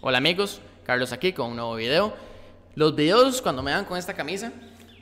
Hola amigos, Carlos aquí con un nuevo video. Los videos cuando me dan con esta camisa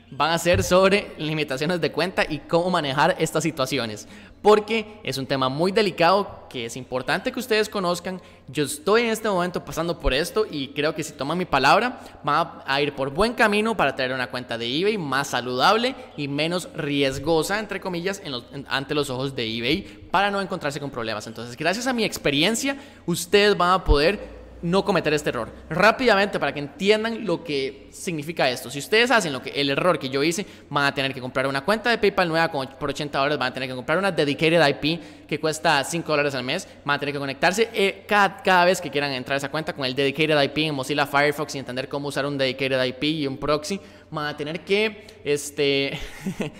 van a ser sobre limitaciones de cuenta y cómo manejar estas situaciones. Porque es un tema muy delicado que es importante que ustedes conozcan. Yo estoy en este momento pasando por esto y creo que si toman mi palabra van a ir por buen camino para tener una cuenta de eBay más saludable y menos riesgosa, entre comillas, ante los ojos de eBay para no encontrarse con problemas. Entonces, gracias a mi experiencia, ustedes van a poder no cometer este error. Rápidamente, para que entiendan lo que significa esto. Si ustedes hacen lo que, el error que yo hice, van a tener que comprar una cuenta de PayPal nueva por 80 dólares, van a tener que comprar una dedicated IP que cuesta 5 dólares al mes, van a tener que conectarse eh, cada, cada, vez que quieran entrar a esa cuenta con el dedicated IP en Mozilla Firefox y entender cómo usar un dedicated IP y un proxy, van a tener que, este,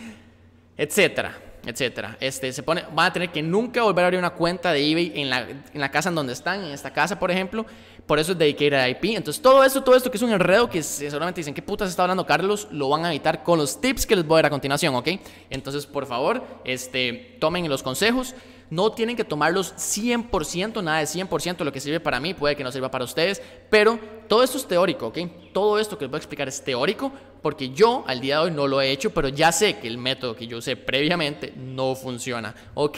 etcétera etcétera. Este, se pone, van a tener que nunca volver a abrir una cuenta de eBay en la, en la casa en donde están, en esta casa, por ejemplo. Por eso es dedicated IP. Entonces, todo esto, todo esto que es un enredo que seguramente dicen, ¿qué putas está hablando Carlos? Lo van a evitar con los tips que les voy a dar a continuación, ¿ok? Entonces, por favor, este, tomen los consejos. No tienen que tomarlos 100%, nada de 100%, lo que sirve para mí puede que no sirva para ustedes, pero todo esto es teórico, ¿ok? Todo esto que les voy a explicar es teórico, porque yo al día de hoy no lo he hecho, pero ya sé que el método que yo usé previamente no funciona, ¿ok?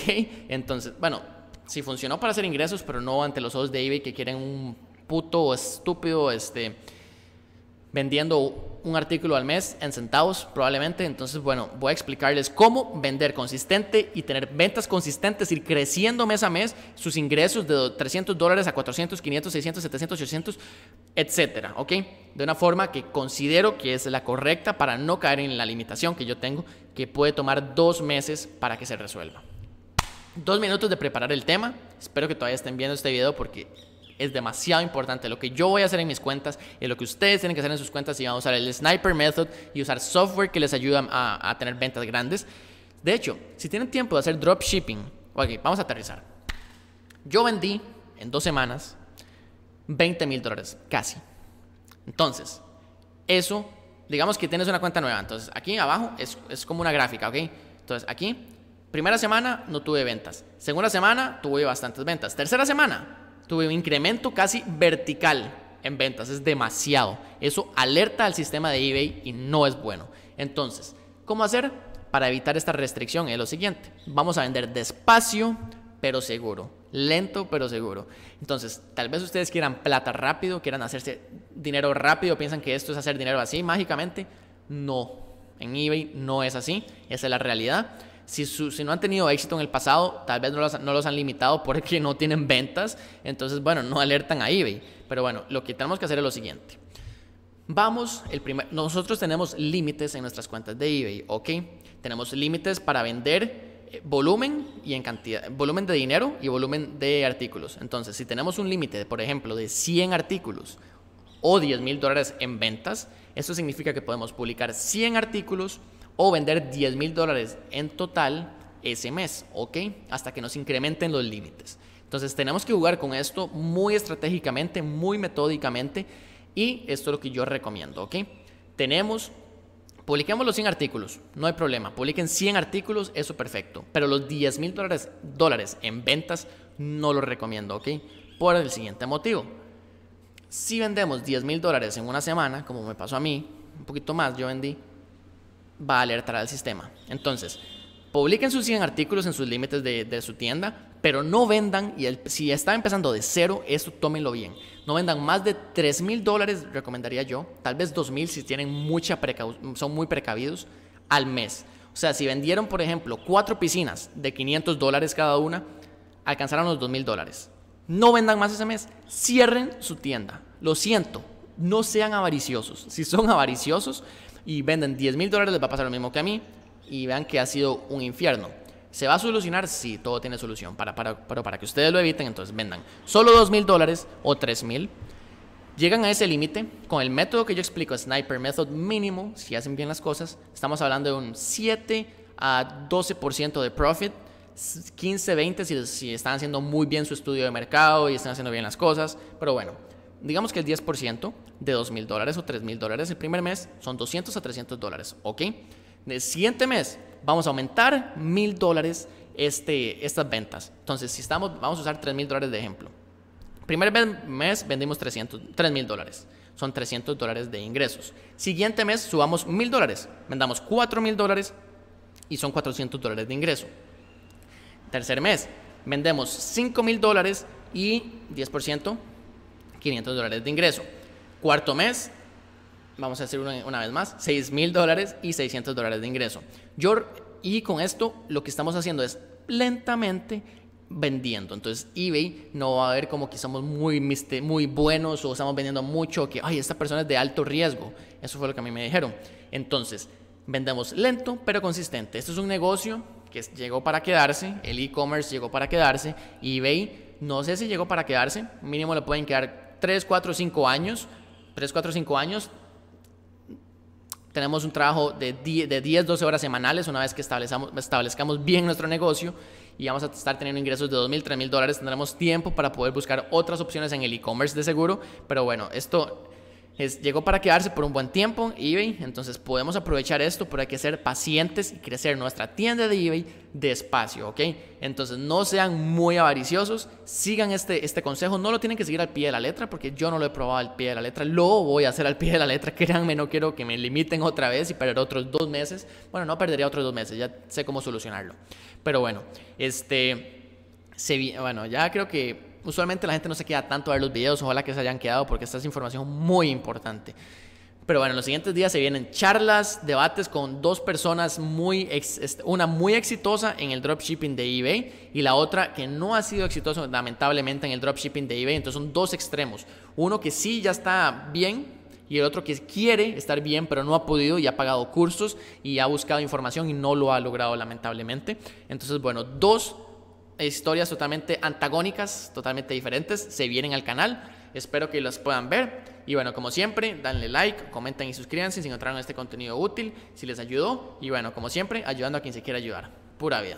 Entonces, bueno, sí funcionó para hacer ingresos, pero no ante los ojos de eBay que quieren un puto estúpido, este vendiendo un artículo al mes en centavos probablemente. Entonces, bueno, voy a explicarles cómo vender consistente y tener ventas consistentes, ir creciendo mes a mes sus ingresos de 300 dólares a 400, 500, 600, 700, 800, etcétera, ¿ok? De una forma que considero que es la correcta para no caer en la limitación que yo tengo, que puede tomar dos meses para que se resuelva. Dos minutos de preparar el tema. Espero que todavía estén viendo este video porque es demasiado importante. Lo que yo voy a hacer en mis cuentas y lo que ustedes tienen que hacer en sus cuentas y van a usar el Sniper Method y usar software que les ayuda a, tener ventas grandes. De hecho, si tienen tiempo de hacer dropshipping, ok, vamos a aterrizar. Yo vendí en dos semanas 20 mil dólares, casi. Entonces, eso, digamos que tienes una cuenta nueva. Entonces, aquí abajo es, es como una gráfica, ¿ok? Entonces, aquí, primera semana no tuve ventas. Segunda semana tuve bastantes ventas. Tercera semana tuve un incremento casi vertical en ventas. Es demasiado. Eso alerta al sistema de eBay y no es bueno. Entonces, ¿cómo hacer para evitar esta restricción? Es lo siguiente. Vamos a vender despacio, pero seguro. Lento, pero seguro. Entonces, tal vez ustedes quieran plata rápido, quieran hacerse dinero rápido, piensan que esto es hacer dinero así mágicamente. No. En eBay no es así. Esa es la realidad. Si, no han tenido éxito en el pasado, tal vez no los, no los, han limitado porque no tienen ventas. Entonces, bueno, no alertan a eBay. Pero bueno, lo que tenemos que hacer es lo siguiente. Vamos, el primer, nosotros tenemos límites en nuestras cuentas de eBay, ¿ok? Tenemos límites para vender volumen y en cantidad, volumen de dinero y volumen de artículos. Entonces, si tenemos un límite, por ejemplo, de 100 artículos o 10 mil dólares en ventas, eso significa que podemos publicar 100 artículos o vender 10 mil dólares en total ese mes, ¿ok? Hasta que nos incrementen los límites. Entonces tenemos que jugar con esto muy estratégicamente, muy metódicamente y esto es lo que yo recomiendo, ¿ok? Tenemos, publiquemos los 100 artículos, no hay problema, publiquen 100 artículos, eso perfecto, pero los 10 mil dólares, dólares en ventas no los recomiendo, ¿ok? Por el siguiente motivo. Si vendemos 10 mil dólares en una semana, como me pasó a mí, un poquito más yo vendí, va a alertar al sistema. Entonces, publiquen sus 100 artículos en sus límites de, su tienda, pero no vendan, y si está empezando de cero, eso tómenlo bien. No vendan más de 3 mil dólares, recomendaría yo, tal vez 2 mil si tienen mucha son muy precavidos al mes. O sea, si vendieron, por ejemplo, cuatro piscinas de 500 dólares cada una, alcanzaron los 2 mil dólares. No vendan más ese mes, cierren su tienda. Lo siento, no sean avariciosos. Si son avariciosos, y venden 10 mil dólares, les va a pasar lo mismo que a mí y vean que ha sido un infierno. ¿Se va a solucionar? Sí, todo tiene solución. Para, para, pero para que ustedes lo eviten, entonces vendan solo 2 mil dólares o 3 mil. Llegan a ese límite con el método que yo explico, Sniper Method mínimo, si hacen bien las cosas. Estamos hablando de un 7 a 12% de profit. 15, 20 si, si están haciendo muy bien su estudio de mercado y están haciendo bien las cosas. Pero bueno, digamos que el 10% de 2 mil dólares o 3 mil dólares el primer mes son 200 a 300 dólares, ¿ok? El siguiente mes vamos a aumentar mil dólares este, estas ventas. Entonces, si estamos, vamos a usar 3 mil dólares de ejemplo. primer mes vendimos 300, 3 mil dólares. Son 300 dólares de ingresos. Siguiente mes subamos mil dólares. Vendamos 4 mil dólares y son 400 dólares de ingreso. Tercer mes, vendemos 5 mil dólares y 10%, 500 dólares de ingreso. Cuarto mes, vamos a hacer una, una vez más, 6 mil dólares y 600 dólares de ingreso. Yo, y con esto lo que estamos haciendo es lentamente vendiendo. Entonces eBay no va a ver como que somos muy, muy buenos o estamos vendiendo mucho, que, ay, esta persona es de alto riesgo. Eso fue lo que a mí me dijeron. Entonces, vendemos lento pero consistente. Esto es un negocio que llegó para quedarse, el e-commerce llegó para quedarse, eBay no sé si llegó para quedarse, mínimo le pueden quedar 3, 4, 5 años, 3, 4, 5 años. Tenemos un trabajo de 10, de 10 12 horas semanales una vez que establezcamos bien nuestro negocio y vamos a estar teniendo ingresos de 2.000, 3.000 dólares. Tendremos tiempo para poder buscar otras opciones en el e-commerce de seguro, pero bueno, esto llegó para quedarse por un buen tiempo eBay, entonces podemos aprovechar esto, pero hay que ser pacientes y crecer nuestra tienda de eBay despacio, ¿ok? Entonces no sean muy avariciosos, sigan este, este consejo, no lo tienen que seguir al pie de la letra, porque yo no lo he probado al pie de la letra, lo voy a hacer al pie de la letra, créanme, no quiero que me limiten otra vez y perder otros dos meses, bueno, no perdería otros dos meses, ya sé cómo solucionarlo, pero bueno, este, se, bueno, ya creo que usualmente la gente no se queda tanto a ver los videos, ojalá que se hayan quedado porque esta es información muy importante. Pero bueno, en los siguientes días se vienen charlas, debates con dos personas muy, una muy exitosa en el dropshipping de eBay y la otra que no ha sido exitosa lamentablemente en el dropshipping de eBay. Entonces son dos extremos. Uno que sí ya está bien y el otro que quiere estar bien pero no ha podido y ha pagado cursos y ha buscado información y no lo ha logrado lamentablemente. Entonces, bueno, dos historias totalmente antagónicas, totalmente diferentes, se vienen al canal. Espero que las puedan ver. Y bueno, como siempre, danle like, comenten y suscríbanse si encontraron este contenido útil, si les ayudó. Y bueno, como siempre, ayudando a quien se quiera ayudar. Pura vida.